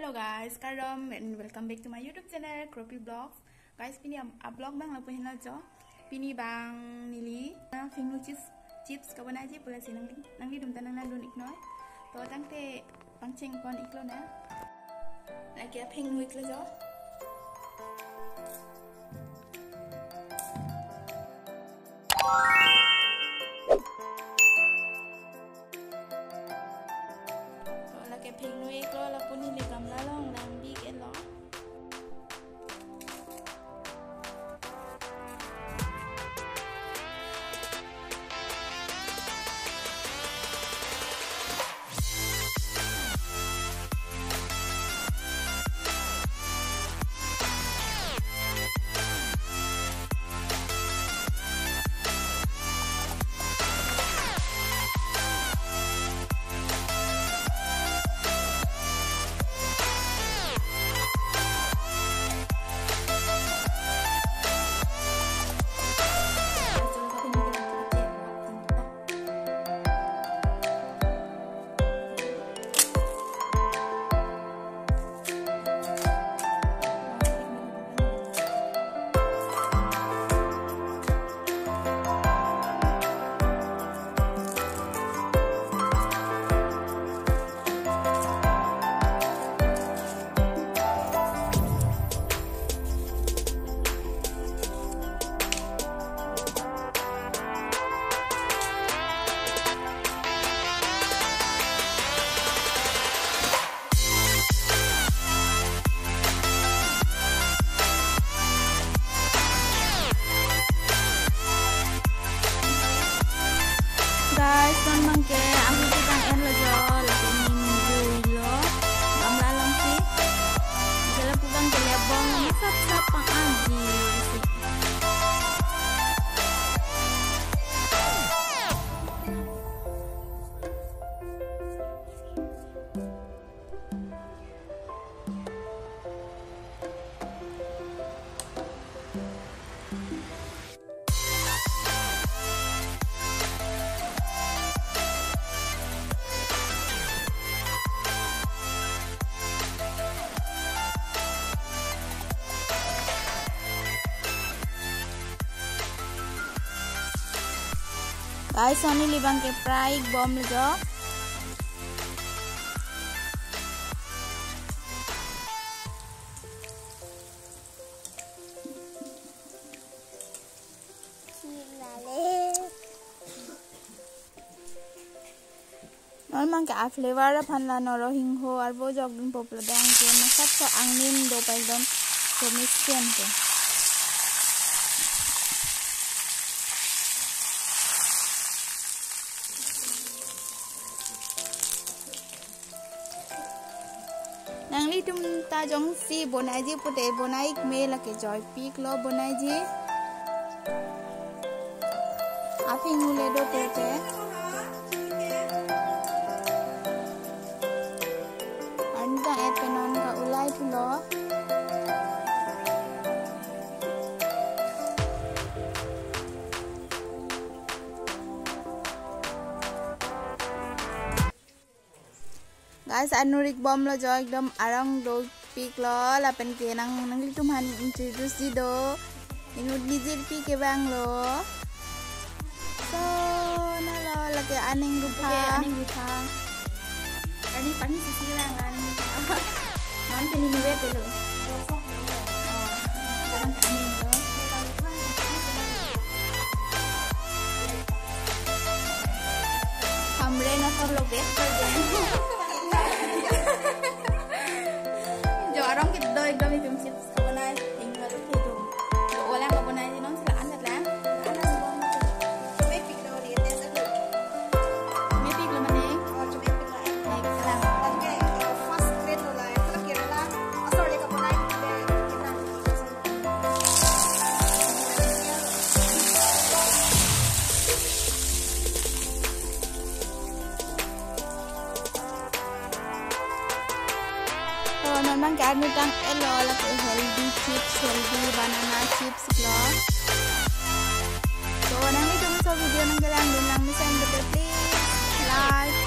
Hello guys, Karam and welcome back to my YouTube channel Crappie Blogs. Guys, pini ab blog bang lapu channel jo. Pini bang nili na film chips chips ka bana ji pula sinang nang di dum tanang lan dun ik noi. To tang te pang cheng pon ik lo na. Lai kia pheng nu ik lo jo. เพลงนุ้ยก็ลับปุ่นนี่กำลังร้องนางบิ๊ก guys. Saan man kayo? भाइ सनी लिबाङके प्राइक बम जो normang ke flavor phanla noro hingho arbo jogdun popla dang ke masat ko angnim do paidom to mix kem ke item তা যং সি বনাই দি পটে বনাইক মে লাগে জয় পিক ল বনাই দি আফিং মুলে দো পটে guys anurik bom lo jo ekdom arang do pik lo la pen ke nang nang li tum han introduce di do inut bijir pi ke bang lo so na lo la ke aning rupa aning rupa ani pani sisi lang aning rupa non tini ni wet lo हमरे ना सब लोग वेट कर देंगे Jo การมีตังเอลอแล้วก็เฮลดี้ชิพเฮลดี้บานานาชิพส์กลอตัวนั้นที่ทุกคนชอบวิดีโอนั้นก็ลังดูลังไม่ใช่เป็นเด็กไลค์